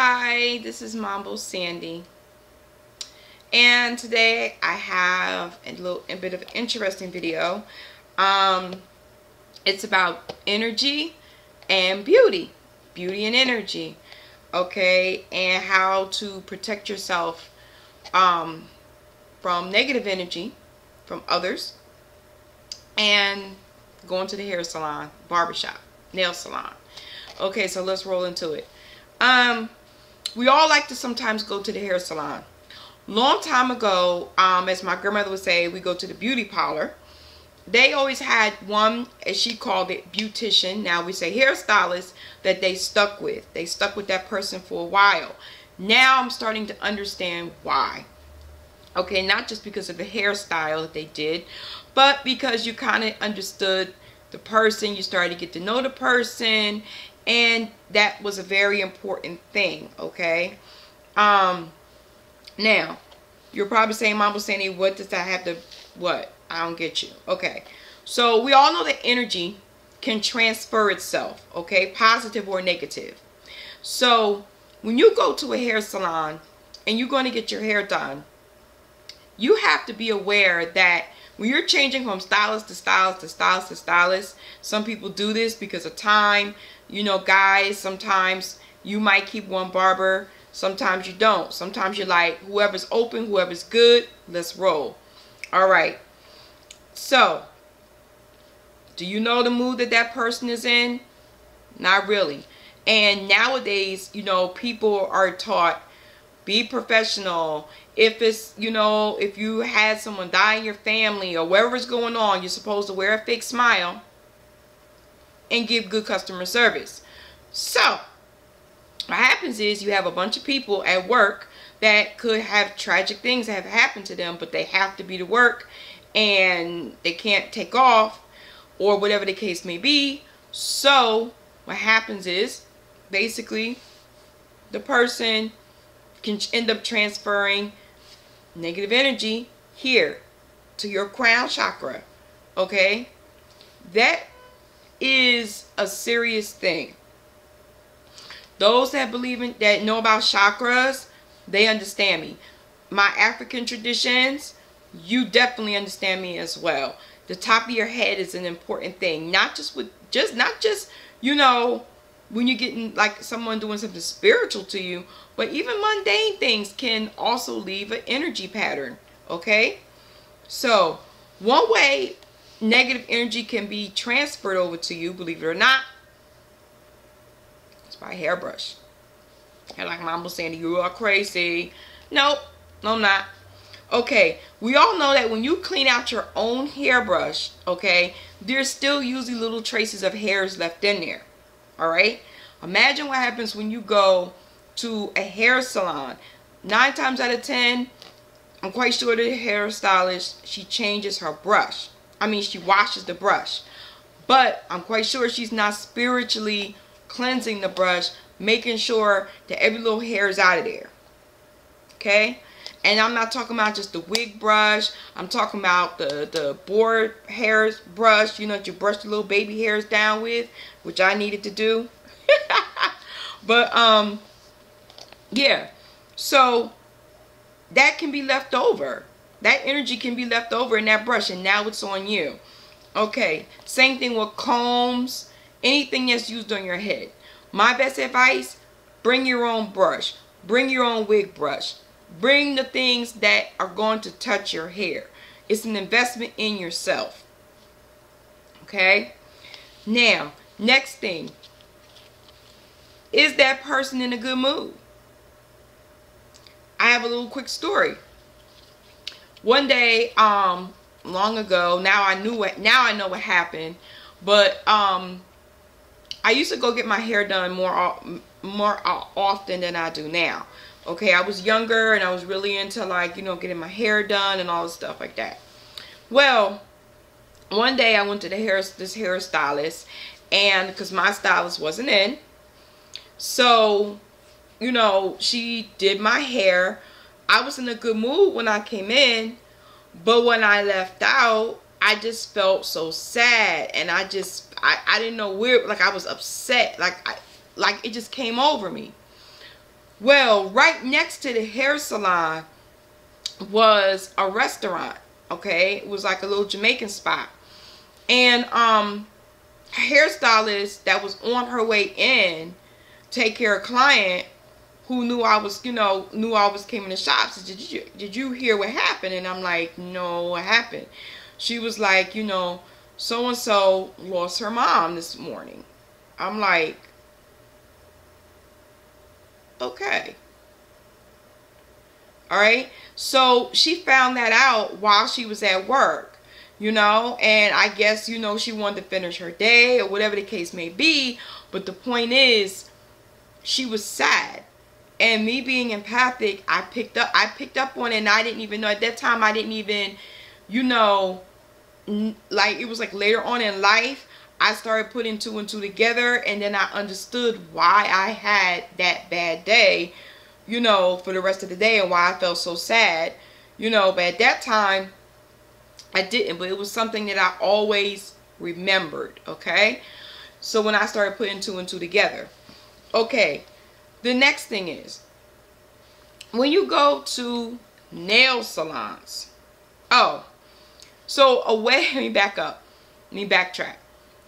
Hi, this is Mambo Sandy. And today I have a little a bit of interesting video. Um, it's about energy and beauty. Beauty and energy. Okay, and how to protect yourself um, from negative energy from others and going to the hair salon, barbershop, nail salon. Okay, so let's roll into it. Um, we all like to sometimes go to the hair salon. Long time ago, um, as my grandmother would say, we go to the beauty parlor. They always had one, as she called it, beautician. Now we say hairstylist that they stuck with. They stuck with that person for a while. Now I'm starting to understand why. Okay, not just because of the hairstyle that they did, but because you kind of understood the person, you started to get to know the person, and that was a very important thing, okay? Um, now, you're probably saying, Mambo Sandy, what does that have to, what? I don't get you. Okay, so we all know that energy can transfer itself, okay? Positive or negative. So, when you go to a hair salon and you're going to get your hair done, you have to be aware that when you're changing from stylist to stylist to stylist to stylist, some people do this because of time. You know, guys, sometimes you might keep one barber, sometimes you don't. Sometimes you're like, whoever's open, whoever's good, let's roll. All right. So, do you know the mood that that person is in? Not really. And nowadays, you know, people are taught be professional if it's you know if you had someone die in your family or whatever's going on you're supposed to wear a fake smile and give good customer service so what happens is you have a bunch of people at work that could have tragic things that have happened to them but they have to be to work and they can't take off or whatever the case may be so what happens is basically the person can end up transferring negative energy here to your crown chakra. Okay? That is a serious thing. Those that believe in that know about chakras, they understand me. My African traditions, you definitely understand me as well. The top of your head is an important thing. Not just with just not just, you know, when you're getting like someone doing something spiritual to you, but even mundane things can also leave an energy pattern, okay? So, one way negative energy can be transferred over to you, believe it or not, It's by hairbrush. And like mom was saying, you are crazy. Nope, no I'm not. Okay, we all know that when you clean out your own hairbrush, okay, there's still usually little traces of hairs left in there. All right. Imagine what happens when you go to a hair salon. Nine times out of ten, I'm quite sure the hairstylist, she changes her brush. I mean, she washes the brush. But I'm quite sure she's not spiritually cleansing the brush, making sure that every little hair is out of there. Okay? And I'm not talking about just the wig brush. I'm talking about the, the boar hairs brush, you know, you brush the little baby hairs down with, which I needed to do. but, um, yeah. So, that can be left over. That energy can be left over in that brush, and now it's on you. Okay, same thing with combs, anything that's used on your head. My best advice, bring your own brush. Bring your own wig brush. Bring the things that are going to touch your hair. It's an investment in yourself. Okay? Now, next thing. Is that person in a good mood? I have a little quick story. One day, um, long ago, now I knew what, now I know what happened, but, um, I used to go get my hair done more, more often than I do now. Okay, I was younger and I was really into like, you know, getting my hair done and all the stuff like that. Well, one day I went to the hair this hairstylist and because my stylist wasn't in. So, you know, she did my hair. I was in a good mood when I came in, but when I left out, I just felt so sad and I just I, I didn't know where like I was upset. Like I like it just came over me. Well, right next to the hair salon was a restaurant. Okay, it was like a little Jamaican spot, and um, hairstylist that was on her way in take care of client who knew I was, you know, knew I was came in the shop said, did you, did you hear what happened? And I'm like, no, what happened? She was like, you know, so-and-so lost her mom this morning. I'm like, okay. All right. So she found that out while she was at work you know and i guess you know she wanted to finish her day or whatever the case may be but the point is she was sad and me being empathic i picked up i picked up on it and i didn't even know at that time i didn't even you know like it was like later on in life i started putting two and two together and then i understood why i had that bad day you know for the rest of the day and why i felt so sad you know but at that time I didn't, but it was something that I always remembered, okay? So when I started putting two and two together. Okay, the next thing is, when you go to nail salons, oh, so a way, let me back up, let me backtrack.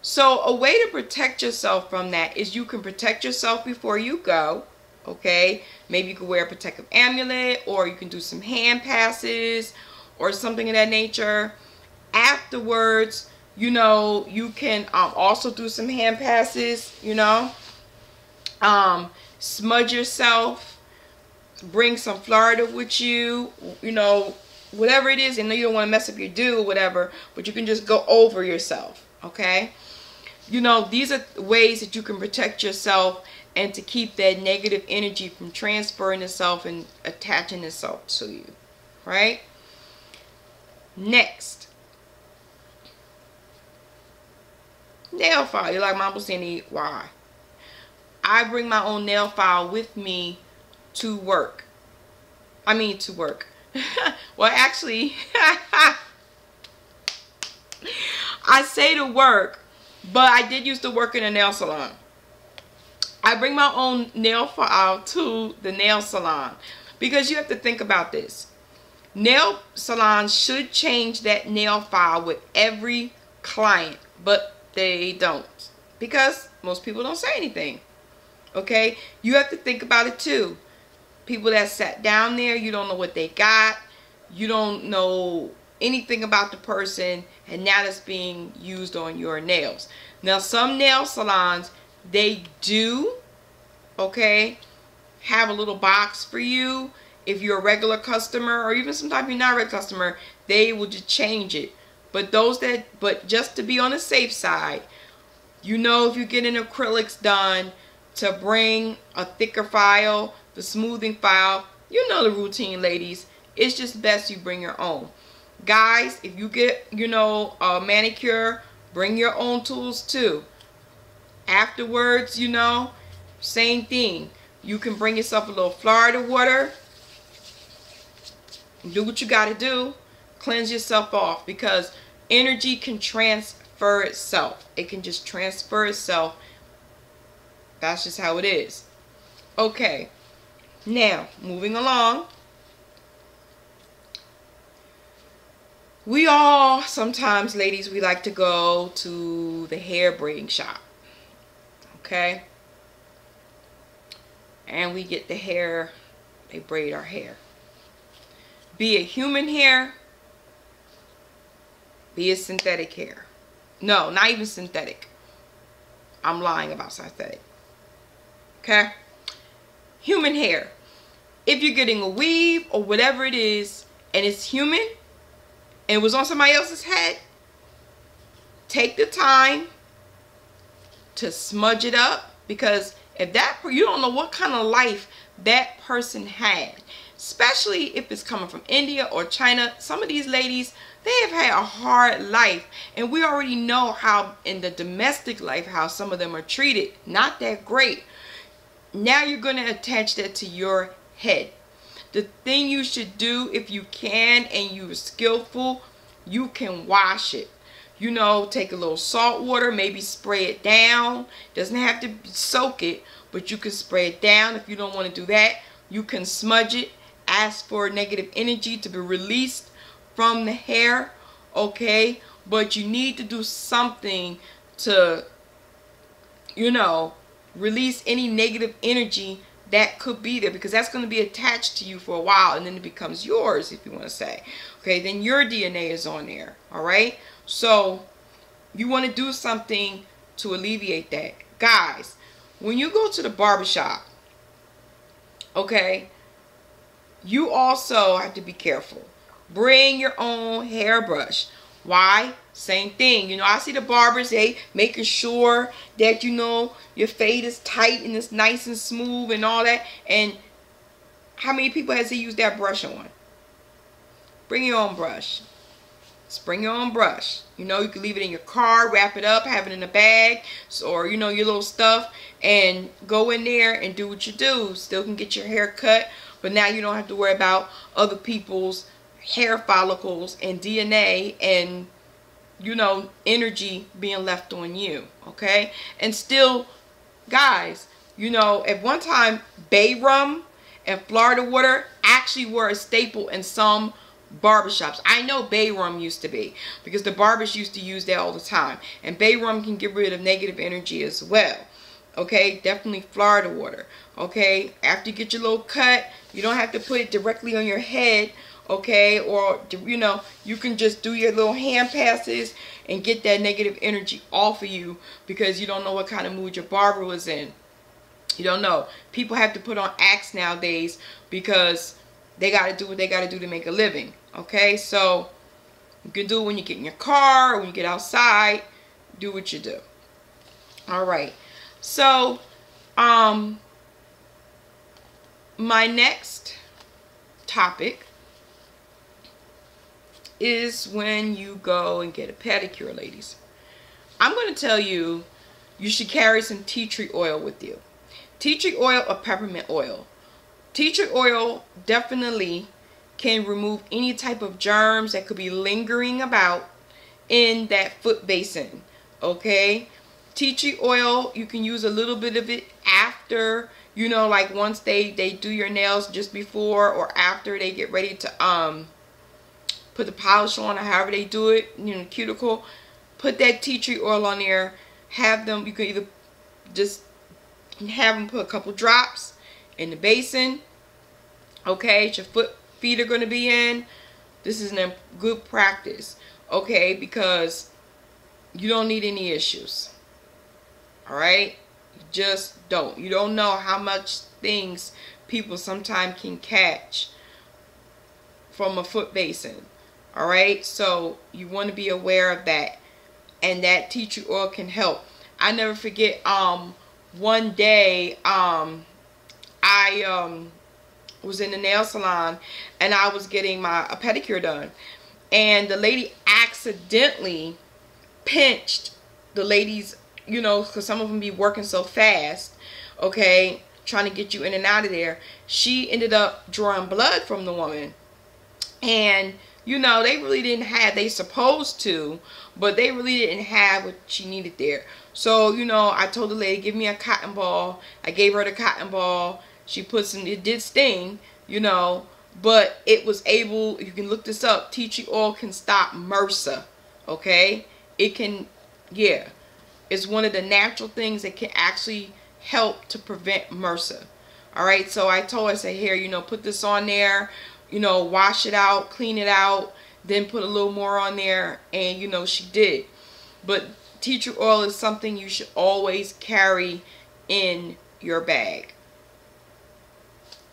So a way to protect yourself from that is you can protect yourself before you go, okay? Maybe you could wear a protective amulet or you can do some hand passes or something of that nature. Afterwards, you know, you can um, also do some hand passes, you know. Um, smudge yourself. Bring some Florida with you, you know, whatever it is. And you don't want to mess up your do whatever, but you can just go over yourself, okay? You know, these are ways that you can protect yourself and to keep that negative energy from transferring itself and attaching itself to you, right? Next. Nail file. You're like, Mambo Sandy, why? I bring my own nail file with me to work. I mean to work. well, actually, I say to work, but I did used to work in a nail salon. I bring my own nail file to the nail salon because you have to think about this. Nail salons should change that nail file with every client, but they don't because most people don't say anything. Okay? You have to think about it too. People that sat down there, you don't know what they got. You don't know anything about the person and now it's being used on your nails. Now some nail salons, they do, okay, have a little box for you if you're a regular customer or even sometimes you're not a regular customer, they will just change it. But those that, but just to be on the safe side, you know if you're getting acrylics done to bring a thicker file, the smoothing file, you know the routine ladies. It's just best you bring your own. Guys, if you get, you know, a manicure, bring your own tools too. Afterwards, you know, same thing. You can bring yourself a little Florida water do what you got to do cleanse yourself off because energy can transfer itself it can just transfer itself that's just how it is okay now moving along we all sometimes ladies we like to go to the hair braiding shop okay and we get the hair they braid our hair be it human hair, be it synthetic hair. No, not even synthetic. I'm lying about synthetic. Okay? Human hair. If you're getting a weave or whatever it is, and it's human, and it was on somebody else's head, take the time to smudge it up because if that you don't know what kind of life that person had especially if it's coming from India or China. Some of these ladies, they have had a hard life and we already know how in the domestic life how some of them are treated. Not that great. Now you're going to attach that to your head. The thing you should do if you can and you're skillful, you can wash it. you know, take a little salt water, maybe spray it down. Doesn't have to soak it, but you can spray it down. If you don't want to do that, you can smudge it. Ask for negative energy to be released from the hair, okay? But you need to do something to, you know, release any negative energy that could be there because that's going to be attached to you for a while and then it becomes yours if you want to say. Okay then your DNA is on there all right? So you want to do something to alleviate that. Guys when you go to the barbershop okay you also have to be careful. Bring your own hairbrush why? Same thing. You know, I see the barbers, they making sure that, you know, your fade is tight and it's nice and smooth and all that. And how many people has he used that brush on? Bring your own brush. Bring your own brush. You know, you can leave it in your car, wrap it up, have it in a bag, or, you know, your little stuff, and go in there and do what you do. Still can get your hair cut, but now you don't have to worry about other people's hair follicles and DNA and you know energy being left on you okay and still guys you know at one time bay rum and Florida water actually were a staple in some barbershops. I know bay rum used to be because the barbers used to use that all the time. And bay rum can get rid of negative energy as well. Okay, definitely Florida water. Okay, after you get your little cut, you don't have to put it directly on your head okay? Or you know you can just do your little hand passes and get that negative energy off of you because you don't know what kind of mood your barber was in. You don't know. People have to put on acts nowadays because they got to do what they got to do to make a living okay? So you can do it when you get in your car when you get outside. Do what you do. All right. So um my next topic is when you go and get a pedicure, ladies. I'm going to tell you, you should carry some tea tree oil with you. Tea tree oil or peppermint oil. Tea tree oil definitely can remove any type of germs that could be lingering about in that foot basin. Okay? Tea tree oil, you can use a little bit of it after, you know, like once they, they do your nails just before or after they get ready to, um, put the polish on or however they do it, you know, cuticle. Put that tea tree oil on there. Have them, you can either just have them put a couple drops in the basin. Okay, your foot feet are going to be in. This is a good practice. Okay, because you don't need any issues. Alright? You just don't. You don't know how much things people sometimes can catch from a foot basin all right? So you want to be aware of that. And that tea tree oil can help. I never forget um one day um i um was in the nail salon and i was getting my a pedicure done. And the lady accidentally pinched the ladies you know because some of them be working so fast okay trying to get you in and out of there. She ended up drawing blood from the woman. And you know, they really didn't have, they supposed to, but they really didn't have what she needed there. So, you know, I told the lady, give me a cotton ball. I gave her the cotton ball. She put some, it did sting, you know, but it was able, you can look this up, tea tree oil can stop MRSA, okay? It can, yeah, it's one of the natural things that can actually help to prevent MRSA. All right, so I told her, I said, here, you know, put this on there you know, wash it out, clean it out, then put a little more on there. And, you know, she did. But tea tree oil is something you should always carry in your bag.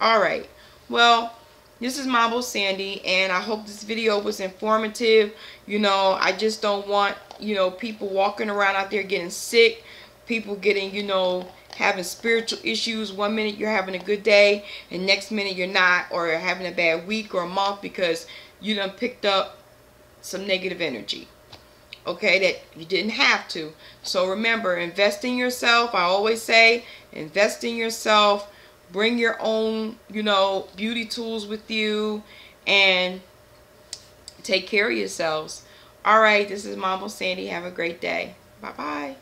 Alright. Well, this is Mambo Sandy. And I hope this video was informative. You know, I just don't want, you know, people walking around out there getting sick. People getting, you know, having spiritual issues. One minute you're having a good day and next minute you're not or having a bad week or a month because you done picked up some negative energy. Okay, that you didn't have to. So remember, invest in yourself. I always say, invest in yourself. Bring your own, you know, beauty tools with you and take care of yourselves. All right, this is Mambo Sandy. Have a great day. Bye-bye.